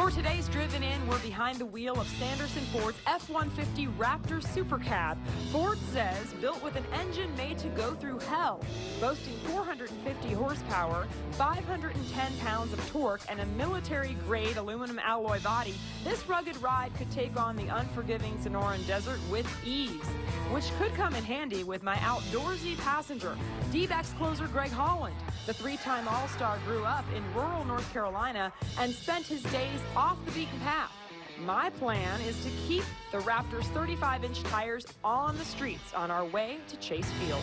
For today's Driven In, we're behind the wheel of Sanderson Ford's F-150 Raptor Super Cab. Ford says built with an engine made to go through hell, boasting 450 horsepower, 510 pounds of torque, and a military-grade aluminum alloy body, this rugged ride could take on the unforgiving Sonoran Desert with ease, which could come in handy with my outdoorsy passenger, D-backs closer Greg Holland. The three-time All-Star grew up in rural North Carolina and spent his days off the beaten path. My plan is to keep the Raptors 35-inch tires on the streets on our way to Chase Field.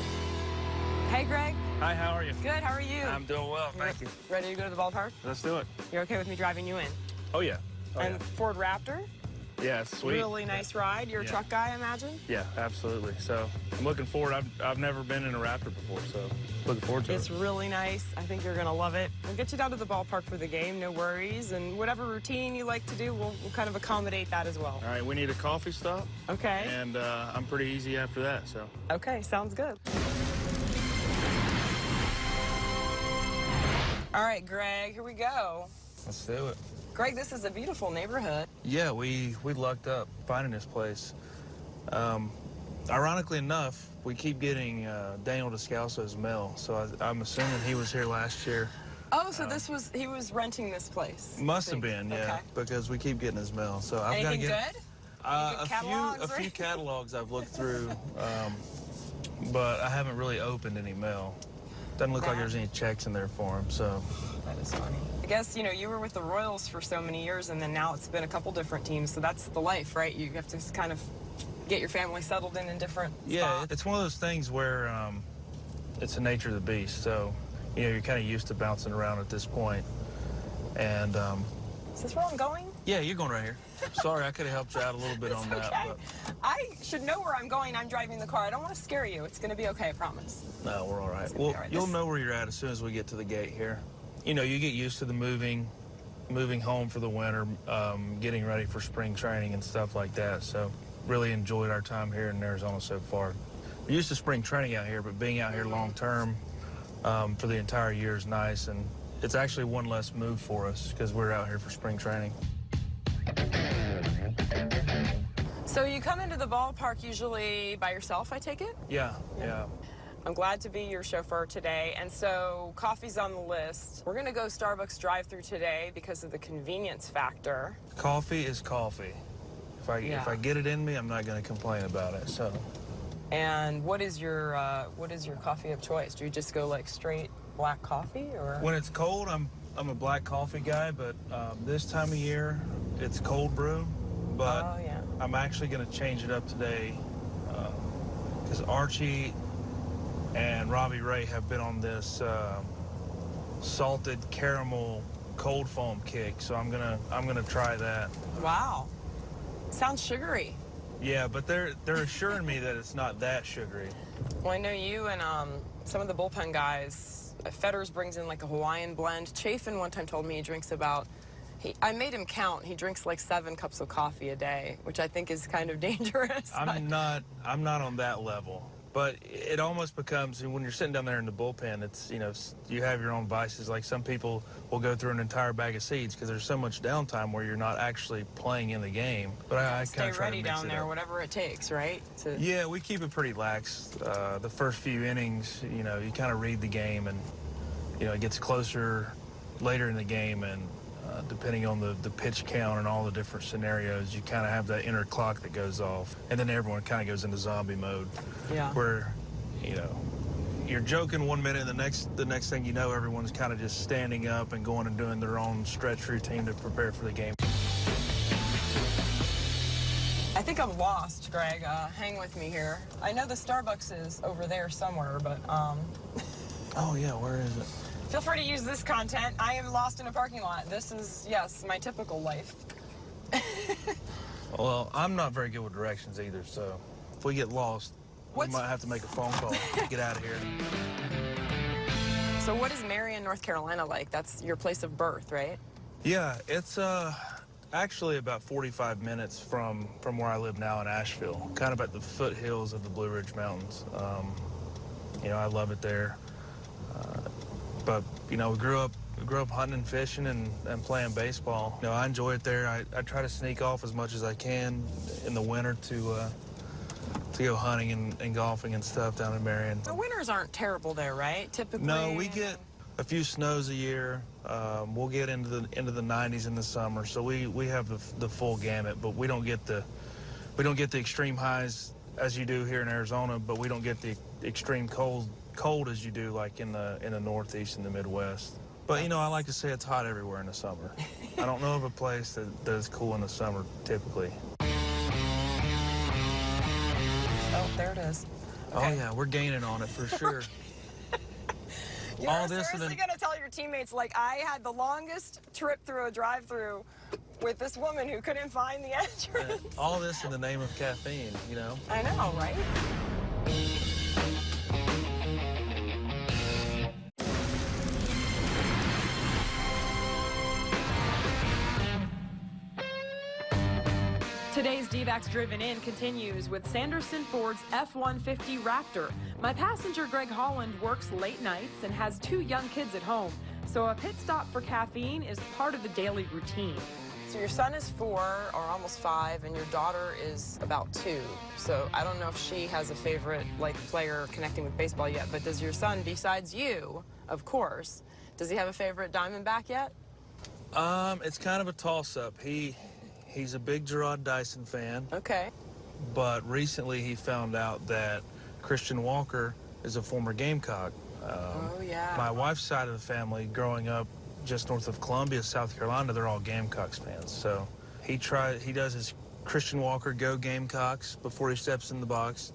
Hey, Greg. Hi, how are you? Good. How are you? I'm doing well, thank you. Ready to go to the ballpark? Let's do it. You're okay with me driving you in? Oh, yeah. Oh, and Ford Raptor? Yeah. yeah, it's sweet. Really nice ride. You're a truck guy, I imagine? Yeah, absolutely. So I'm looking forward. I've, I've never been in a Raptor before, so looking forward to It's it. It's really nice. I think you're going to love it. We'll get you down to the ballpark for the game, no worries. And whatever routine you like to do, we'll, we'll kind of accommodate that as well. All right, we need a coffee stop, Okay. and uh, I'm pretty easy after that, so. Okay, sounds good. All right, Greg, here we go. Let's do it. Greg, this is a beautiful neighborhood. Yeah, we, we lucked up finding this place. Um, ironically enough, we keep getting uh, Daniel Descalso's mail, so I, I'm assuming he was here last year. Oh, so this was, he was renting this place. Must have been, yeah, Okay. because we keep getting his mail. So I've got to get. good? Uh, a few, catalogs a few catalogs I've looked through, um, but I haven't really opened any mail. Doesn't look like there's any checks in there for him. So That is funny. I guess, you know, you were with the Royals for so many years, and then now it's been a couple different teams, so that's the life, right? You have to kind of get your family settled in in different yeah, spots. it's one of those things where um, it's the nature of the beast. So you know you're kind of used to bouncing around at this point. And um, Is this where I'm going? yeah, you're going right here. Sorry, I could have helped you out a little bit on that. okay. I should know where I'm going. I'm driving the car. I don't want to scare you. It's going to be okay, I promise. No, we're all right. Well, right. you'll This- know where you're at as soon as we get to the gate here. You know, you get used to the moving, moving home for the winter, um, getting ready for spring training and stuff like that. So, really enjoyed our time here in Arizona so far. We're used to spring training out here, but being out here long term um, for the entire year is nice, and it's actually one less move for us because we're out here for spring training. So you come into the ballpark usually by yourself, I take it? Yeah, yeah. I'm glad to be your chauffeur today. And so coffee's on the list. We're going to go Starbucks drive through today because of the convenience factor. Coffee is coffee. If I if I get it in me, I'm not going to complain about it. So. And what is your uh, what is your coffee of choice? Do you just go like straight black coffee or When it's cold, I'm I'm a black coffee guy, but um, this time of year, it's cold brew. But Oh, yeah. I'm actually going to change it up today because Archie and Robbie Ray have been on this uh, salted caramel cold foam kick. So I'm gonna I'm gonna try that. Wow. Sounds sugary. Yeah, but they're they're assuring me that it's not that sugary. Well, I know you and um, some of the bullpen guys. uh, Fetters brings in like a Hawaiian blend. Chafin one time told me he drinks about. He, I made him count. He drinks like seven cups of coffee a day, which I think is kind of dangerous. I'm not I'm not on that level. But it almost becomes when you're sitting down there in the bullpen, it's you know you have your own vices. Like some people will go through an entire bag of seeds because there's so much downtime where you're not actually playing in the game. But I, I kind of try ready to mix down it there, up. whatever it takes, right? Yeah, we keep it pretty lax. Uh, the first few innings, you know, you kind of read the game, and you know it gets closer later in the game, and uh, depending on the, the pitch count and all the different scenarios, you kind of have that inner clock that goes off, and then everyone kind of goes into zombie mode, Yeah. where you know you're joking one minute, and the next the next thing you know, everyone's kind of just standing up and going and doing their own stretch routine to prepare for the game. I think I'm lost, Greg. Uh, hang with me here. I know the Starbucks is over there somewhere, but um, Oh yeah, where is it? Feel free to use this content. I am lost in a parking lot. This is, yes, my typical life. Well, I'm not very good with directions either, so if we get lost, What's- we might have to make a phone call to get out of here. So, what is Marion, North Carolina like? That's your place of birth, right? Yeah, it's uh actually about 45 minutes from from where I live now in Asheville, kind of at the foothills of the Blue Ridge Mountains. Um, you know, I love it there. Uh, but you know, we grew up grew up hunting and fishing and, and playing baseball. You know, I enjoy it there. I, I try to sneak off as much as I can in the winter to uh, to go hunting and, and golfing and stuff down in Marion. The winters aren't terrible there, right? Typically. No, we get a few snows a year. Um, we'll get into the into the 90s in the summer, so we we have the, the full gamut. But we don't get the we don't get the extreme highs as you do here in Arizona, but we don't get the extreme cold cold as you do like in the in the Northeast and the Midwest. But you know, I like to say it's hot everywhere in the summer. I don't know of a place that does cool in the summer typically. Oh, there it is. Oh yeah, we're gaining on it for sure. You're All this seriously then- gonna tell your teammates like I had the longest trip through a drive-through with this woman who couldn't find the entrance. All this in the name of caffeine, you know. I know, right? Today's Driven In continues with Sanderson Ford's F-150 Raptor. My passenger, Greg Holland, works late nights and has two young kids at home, so a pit stop for caffeine is part of the daily routine. So your son is four or almost five, and your daughter is about two. So I don't know if she has a favorite like player connecting with baseball yet, but does your son, besides you, of course, does he have a favorite Diamondback yet? Um, it's kind of a toss-up. He he's a big Jarrod Dyson fan, Okay. but recently he found out that Christian Walker is a former Gamecock. Um, Oh yeah. My wife's side of the family, growing up just north of Columbia, South Carolina, they're all Gamecocks fans. So he tried. He does his Christian Walker go Gamecocks before he steps in the box,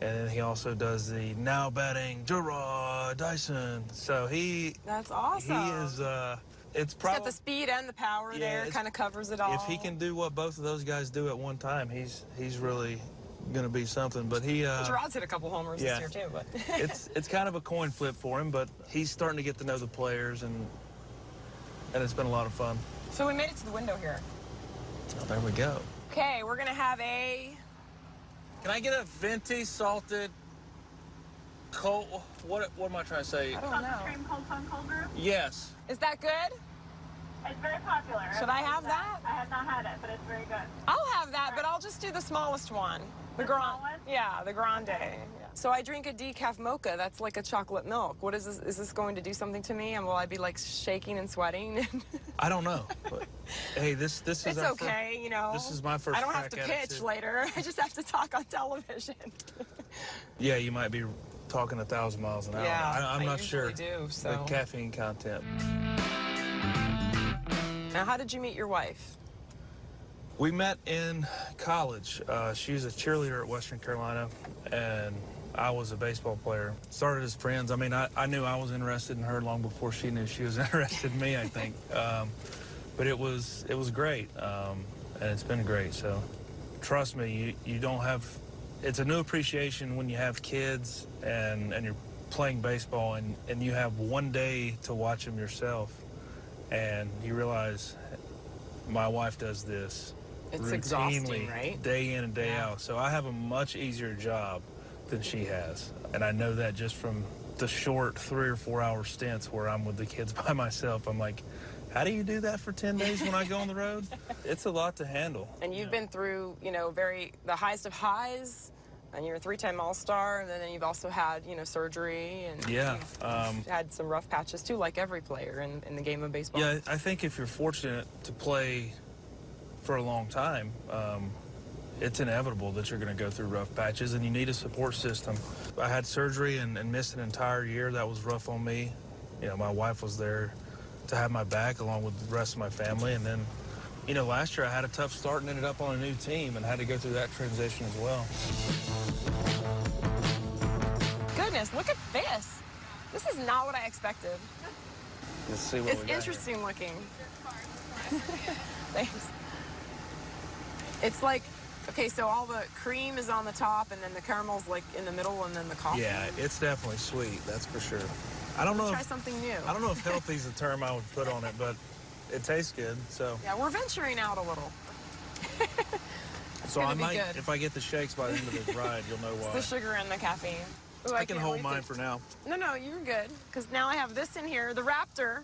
and then he also does the now batting Jarrod Dyson. So he That's awesome. he is. Uh, it's He's got probably the speed and the power Yeah, there, kind of covers it all. if he can do what both of those guys do at one time, he's he's really gonna be something. But he. Uh, Jarrod's hit a couple homers yeah. this year too, but it's it's kind of a coin flip for him, but he's starting to get to know the players and and it's been a lot of fun. so we made it to the window here. Oh, there we go. Okay, we're gonna have a Can I get a venti salted cold? What what am I trying to say? I don't Chocolate know. cream cold foam cold brew. Yes. Is that good? It's very popular. Should I Everyone have knows that? I have not had it, but it's very good. I'll have that, but I'll just do the smallest one. The The grand. Yeah, the grande. Yeah. So I drink a decaf mocha. That's like a chocolate milk. What is this? Is this going to do something to me? And will I be like shaking and sweating? I don't know. But, hey, this this is it's our fir- okay, you know. this is my first I don't have to crack at it, pitch later. I just have to talk on television. yeah, you might be talking a thousand miles an hour. Yeah, I, I'm I not sure. do, The caffeine content. Now, how did you meet your wife? We met in college. Uh, she was a cheerleader at Western Carolina, and I was a baseball player. Started as friends. I mean, I, I knew I was interested in her long before she knew she was interested in me. I think, um, but it was it was great, um, and it's been great. So, trust me, you you don't have. It's a new appreciation when you have kids and and you're playing baseball and and you have one day to watch them yourself, and you realize my wife does this It's exhausting, routinely, right? Day in and day Yeah. out. So I have a much easier job than she has. And I know that just from the short three or four hour stints where I'm with the kids by myself. I'm like, how do you do that for 10 days when I go on the road? It's a lot to handle. And you've been through, you know, very the highest of highs, and you're a three-time All-Star, and then you've also had, you know, surgery, and Yeah. you've Um, had some rough patches too, like every player in, in the game of baseball. yeah, I think if you're fortunate to play for a long time, um, it's inevitable that you're going to go through rough patches and you need a support system. I had surgery and, and missed an entire year. That was rough on me. You know, my wife was there to have my back along with the rest of my family. And then, you know, last year I had a tough start and ended up on a new team and had to go through that transition as well. Goodness, look at this. This is not what I expected. Let's see what It's we got here. interesting looking. Thanks. It's like, okay, so all the cream is on the top, and then the caramel's like in the middle, and then the coffee. Yeah, it's definitely sweet, that's for sure. I don't know Try if, something new. I don't know if healthy is the term I would put on it, but it tastes good. So, Yeah, we're venturing out a little. so I might, good. if I get the shakes by the end of the ride, you'll know why. The sugar and the caffeine. Ooh, I can can't hold mine to- for now. No, no, you're good. Because now I have this in here, the Raptor.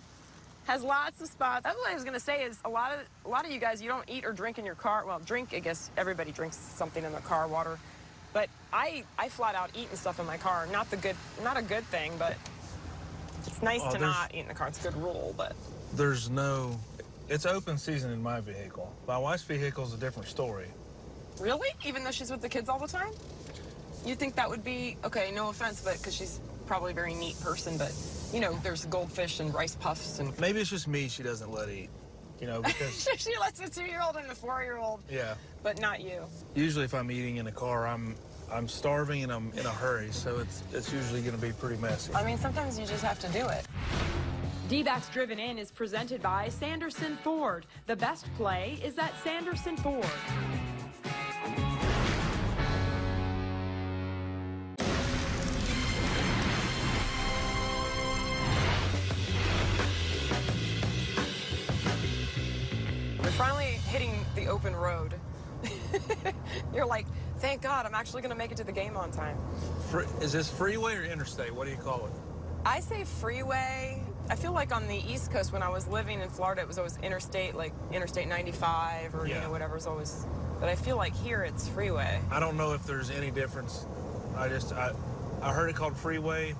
Has lots of spots. That's what I was gonna say is a lot of a lot of you guys you don't eat or drink in your car. Well, drink I guess everybody drinks something in their car, water. But I I flat out eat and stuff in my car. Not the good not a good thing, but it's nice Oh, to not eat in the car. It's a good rule, but There's no. It's open season in my vehicle. My wife's vehicle is a different story. really, even though she's with the kids all the time, you think that would be okay? No offense, but because she's probably a very neat person, but you know, there's goldfish and rice puffs and. Maybe it's just me she doesn't let eat. You know, because she lets a two-year-old and a four-year-old, yeah. but not you. Usually, if I'm eating in a car, I'm I'm starving and I'm in a hurry, so it's it's usually going to be pretty messy. I mean, sometimes you just have to do it. D-backs Driven In is presented by Sanderson Ford. The best play is at Sanderson Ford. Open road. You're like, thank God, I'm actually going to make it to the game on time. Fr- is this freeway or interstate? What do you call it? I say freeway. I feel like on the East Coast when I was living in Florida, it was always interstate, like Interstate 95 or you Yeah. know whatever was always. But I feel like here it's freeway. I don't know if there's any difference. I just I I heard it called freeway.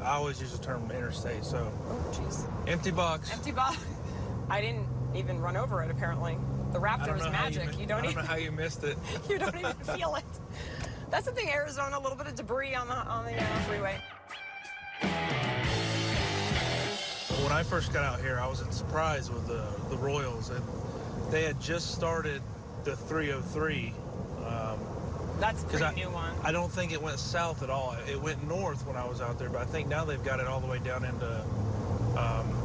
I always use the term interstate. So Oh, jeez. empty box. Empty box. I didn't even run over it. Apparently, the Raptor is how you magic. You, don't I don't even know how you missed it. you don't even feel it. That's the thing. Arizona, a little bit of debris on the on the uh, freeway. When I first got out here, I was in Surprise with the the Royals, and they had just started the 303. Um, That's a I, new one. I don't think it went south at all. It went north when I was out there, but I think now they've got it all the way down into, um,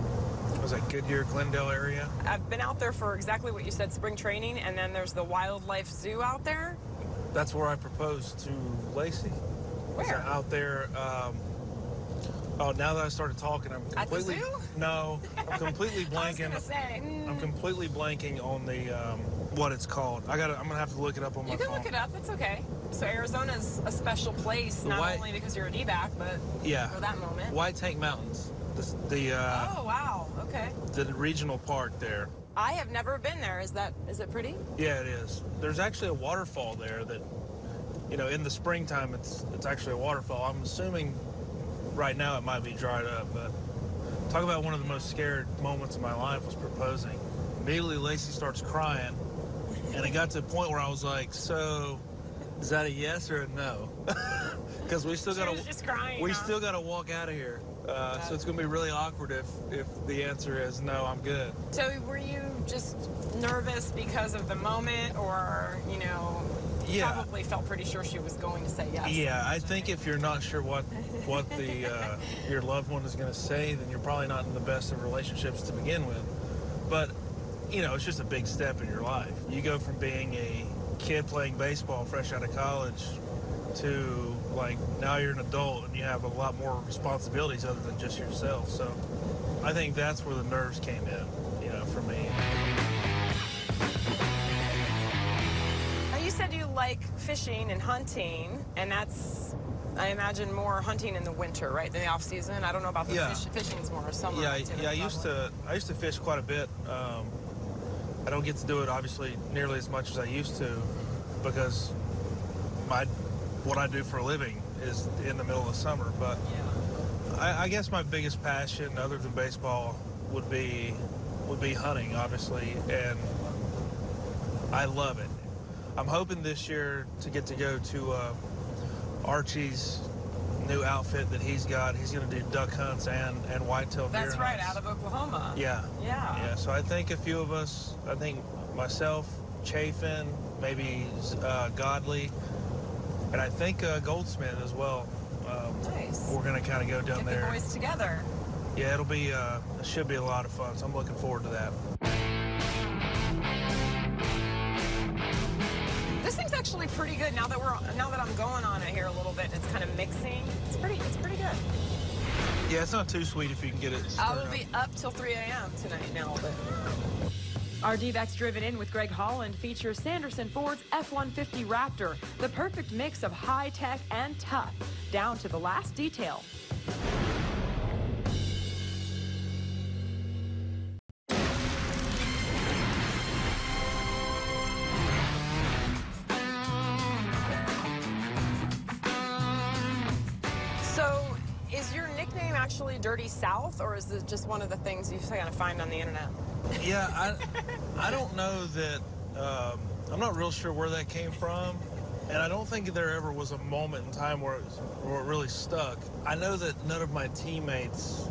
was that Goodyear, Glendale area? I've been out there for exactly what you said, spring training, and then there's the wildlife zoo out there. That's where I proposed to Lacey. Where? Out there. Um, oh, now that I started talking, I'm At the completely. zoo? No, I'm completely blanking. say. mm, I'm completely blanking on the um, what it's called. I got. I'm gonna have to look it up on my phone. You can phone. look it up. It's okay. So Arizona's a special place, The not white- only because you're a D-back, but Yeah. for that moment. White Tank Mountains. The the, uh, Oh wow. Okay. the regional park there. I have never been there. Is that is it pretty? Yeah, it is. There's actually a waterfall there that, you know, in the springtime it's it's actually a waterfall. I'm assuming right now it might be dried up, but talk about one of the most scared moments of my life was proposing. Immediately Lacey starts crying, and it got to a point where I was like, so is that a yes or a no? Because we still just crying. we huh? still gotta walk out of here. Uh, so it's gonna be really awkward if if the answer is no, I'm good. So were you just nervous because of the moment, or you know, Yeah. probably felt pretty sure she was going to say yes? Yeah, I think if you're not sure what what the uh, your loved one is going to say, then you're probably not in the best of relationships to begin with. But you know, it's just a big step in your life. You go from being a kid playing baseball fresh out of college to like now you're an adult and you have a lot more responsibilities other than just yourself. So I think that's where the nerves came in, you know, for me. You said you like fishing and hunting, and that's, I imagine, more hunting in the winter, right? In the off season. I don't know about the Yeah. fish. Fishing's more summer. Yeah, I- yeah. I used to I used to fish quite a bit. Um, I don't get to do it obviously nearly as much as I used to because my what I do for a living is in the middle of the summer. But. I, I guess my biggest passion, other than baseball, would be would be hunting, obviously, and I love it. I'm hoping this year to get to go to uh, Archie's new outfit that he's got. He's going to do duck hunts and and whitetail deer That's right, hunts. out of Oklahoma. Yeah. Yeah. Yeah. So I think a few of us, I think myself, Chafin, maybe uh, Godley, and I think uh, Goldschmidt as well. Um, Nice. we're gonna kind of go down Get there. the boys together. Yeah, it'll be uh, it should be a lot of fun. So I'm looking forward to that. This thing's actually pretty good now that we're now that I'm going on it here a little bit. It's kind of mixing. It's pretty. It's pretty good. Yeah, it's not too sweet if you can get it. I will up. be up till 3 a.m. tonight now, but. Our D-backs Driven In with Greg Holland features Sanderson Ford's F-150 Raptor, the perfect mix of high-tech and tough, down to the last detail. So, is your nickname actually Dirty South, or is this just one of the things you kind of find on the internet? Yeah, I, I don't know that. Um, I'm not real sure where that came from, and I don't think there ever was a moment in time where it, was, where it really stuck. I know that none of my teammates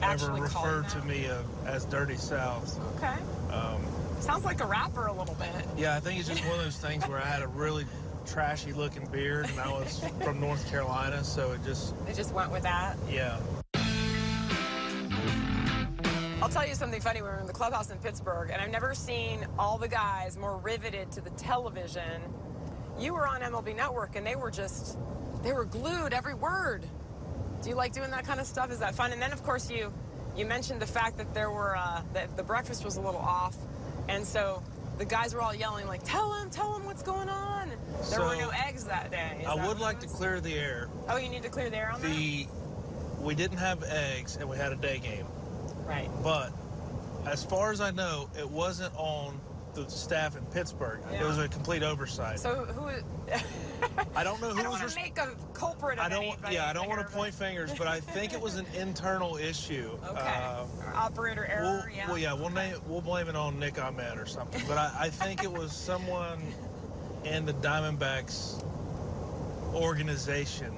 Actually ever referred to me uh, as Dirty South. Okay. Um, Sounds like a rapper a little bit. yeah, I think it's just one of those things where I had a really trashy looking beard, and I was from North Carolina, so it just They just went with that. yeah. I'll tell you something funny. We were in the clubhouse in Pittsburgh, and I've never seen all the guys more riveted to the television. You were on MLB Network, and they were just, they were glued every word. Do you like doing that kind of stuff? Is that fun? And then, of course, you you mentioned the fact that there were uh, that the breakfast was a little off, and so the guys were all yelling like, "Tell him, tell him what's going on." There were no eggs that day. Is I that would like to clear the air. Oh, you need to clear the air on The we didn't have eggs, and we had a day game. Right. But as far as I know, it wasn't on the staff in Pittsburgh. It was a complete oversight. So who? I don't know who I don't was. want res- to make a culprit of I don't. anybody. Yeah, I don't want to point fingers, but I think it was an internal issue. Okay. Uh, Operator we'll, error. yeah. well, yeah, we'll name, we'll blame it on Nick Ahmed or something. But I, I think it was someone in the Diamondbacks organization.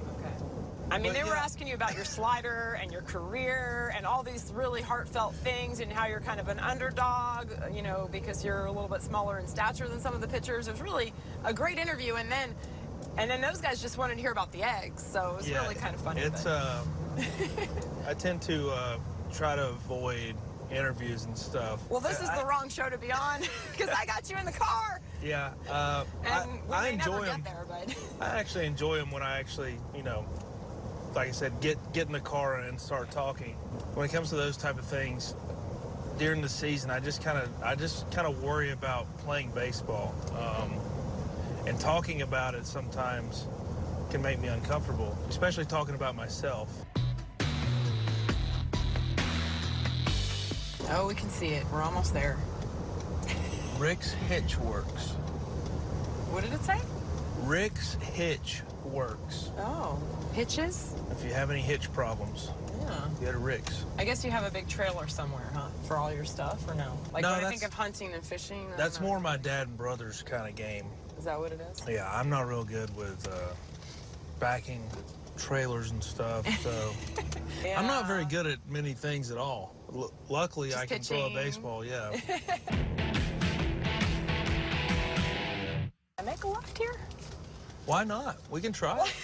I mean, But they were yeah. asking you about your slider and your career and all these really heartfelt things and how you're kind of an underdog, you know, because you're a little bit smaller in stature than some of the pitchers. It was really a great interview, and then, and then those guys just wanted to hear about the eggs, so it was really kind of funny. It's uh, I tend to uh, try to avoid interviews and stuff. well, this is I- the wrong show to be on because I got you in the car, Yeah, uh, and I, I enjoy them. there, but. I actually enjoy them when I actually, you know, like I said, get get in the car and start talking. When it comes to those type of things during the season, I just kind of I just kind of worry about playing baseball, um, and talking about it sometimes can make me uncomfortable, especially talking about myself. Oh, we can see it. We're almost there. Rick's Hitch Works. What did it say? Rick's Hitch Works. Oh, hitches? If you have any hitch problems, Yeah. go to Rick's. I guess you have a big trailer somewhere, huh? For all your stuff, or no? Like No, when I think of hunting and fishing. That's more my dad and brother's kind of game. Is that what it is? Yeah, I'm not real good with uh, backing trailers and stuff, so I'm not very good at many things at all. L- luckily, Just I can throw a baseball. Yeah. I make a left here. Why not? We can try.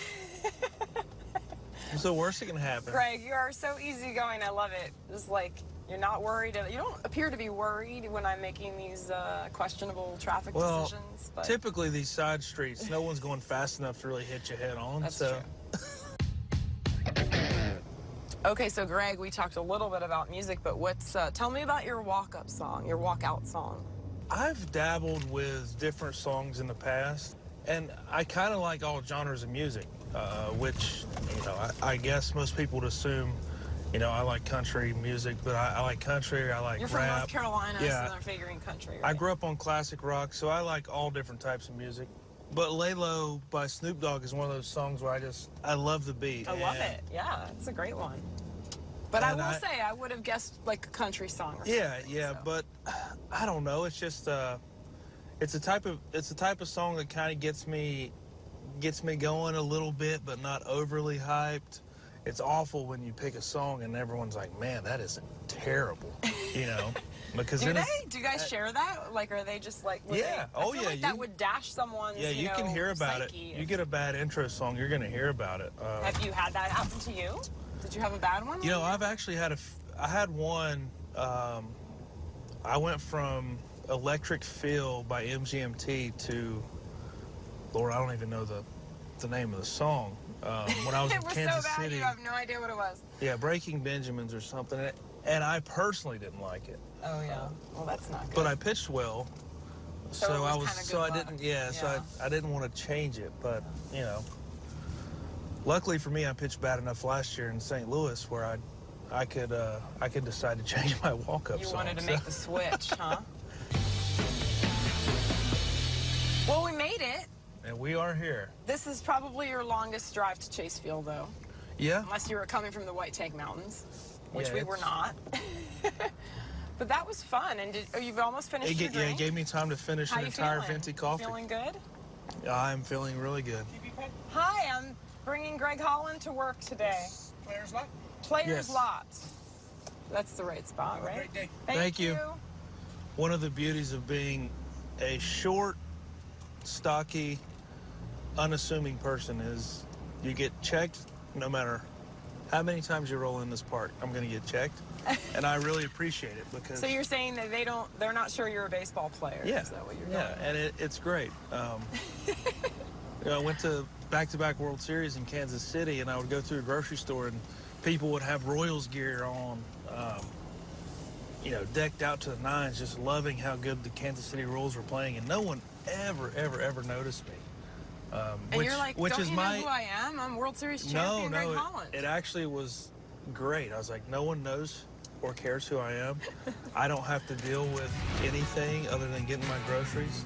What's the worst that can happen? Greg, you are so easygoing. I love it. Just like you're not worried. You don't appear to be worried when I'm making these uh, questionable traffic Well, decisions. But typically these side streets, no one's going fast enough to really hit you head on. That's so okay, so Greg, we talked a little bit about music, but what's? Uh, tell me about your walk-up song, your walk-out song. I've dabbled with different songs in the past, and I kind of like all genres of music, uh, which, you know, I, I guess most people would assume, you know, I like country music, but I, I like country, I like You're from. North Carolina, Yeah. so they're figuring country. I grew up on classic rock, so I like all different types of music. But Lay Low by Snoop Dogg is one of those songs where I just, I love the beat. I love it. Yeah, it's a great one. But I will I- say, I would have guessed like a country song. Or Yeah, something, yeah, so. but I don't know. It's just uh, it's a type of it's a type of song that kind of gets me gets me going a little bit, but not overly hyped. It's awful when you pick a song and everyone's like, "Man, that is terrible," you know, because do they? Do you guys share that? Like, are they just like? Yeah. They, Oh, yeah, Like that would dash someone's. yeah, you, can know, hear about it. You get a bad intro song, you're gonna hear about it. Uh, Have you had that happen to you? Did you have a bad one? You know, I've actually had a. I had one. Um, I went from Electric Feel by MGMT to, Lord, I don't even know the, the name of the song. Um, when I was in Kansas so bad. City, You have no idea what it was. yeah, Breaking Benjamins or something, and- I personally didn't like it. Oh yeah. Well, that's not good. But I pitched well, So so, I was, so good I didn't, yeah, so I, I didn't want to change it, but you know, luckily for me, I pitched bad enough last year in St. Louis where I, I could, uh, I could decide to change my walk-up you song. wanted to so- make the switch, huh? we made it. And we are here. This is probably your longest drive to Chase Field, though. Yeah. unless you were coming from the White Tank Mountains, which Yeah, we were not. but that was fun, and did, oh, you've almost finished It, your ga- yeah, it gave me time to finish How an you entire feeling? venti coffee. Feeling good? I'm feeling really good. Hi, I'm bringing Greg Holland to work today. Players lot. Players Yes. lot. That's the right spot, Have a right? great day. Thank, Thank you. One of the beauties of being a short, stocky, unassuming person is you get checked no matter how many times you roll in this park. I'm going to get checked, and I really appreciate it because So you're saying that they don't, they're not sure you're a baseball player? yeah, Is that what you're yeah, and it, it's great. Um, you know, I went to back-to-back World Series in Kansas City, and I would go through a grocery store, and people would have Royals gear on. Um, you know, decked out to the nines, just loving how good the Kansas City Royals were playing, and no one ever, ever, ever noticed me. Um, And which, you're like, which don't is you my know who I am? I'm World Series champion no. Greg It, Holland. it actually was great. I was like, no one knows or cares who I am. I don't have to deal with anything other than getting my groceries,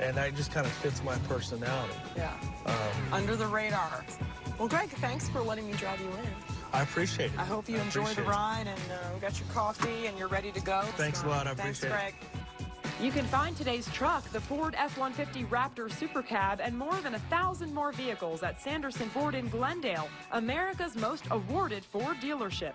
and that just kind of fits my personality. yeah. Um, Under the radar. Well, Greg, thanks for letting me drive you in. I appreciate it. I hope you I enjoy the ride and uh, got your coffee and you're ready to go. Thanks a lot. I Thanks, appreciate Greg. it. You can find today's truck, the Ford F-150 Raptor Super Cab, and more than a thousand more vehicles at Sanderson Ford in Glendale, America's most awarded Ford dealership.